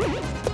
Woohoo!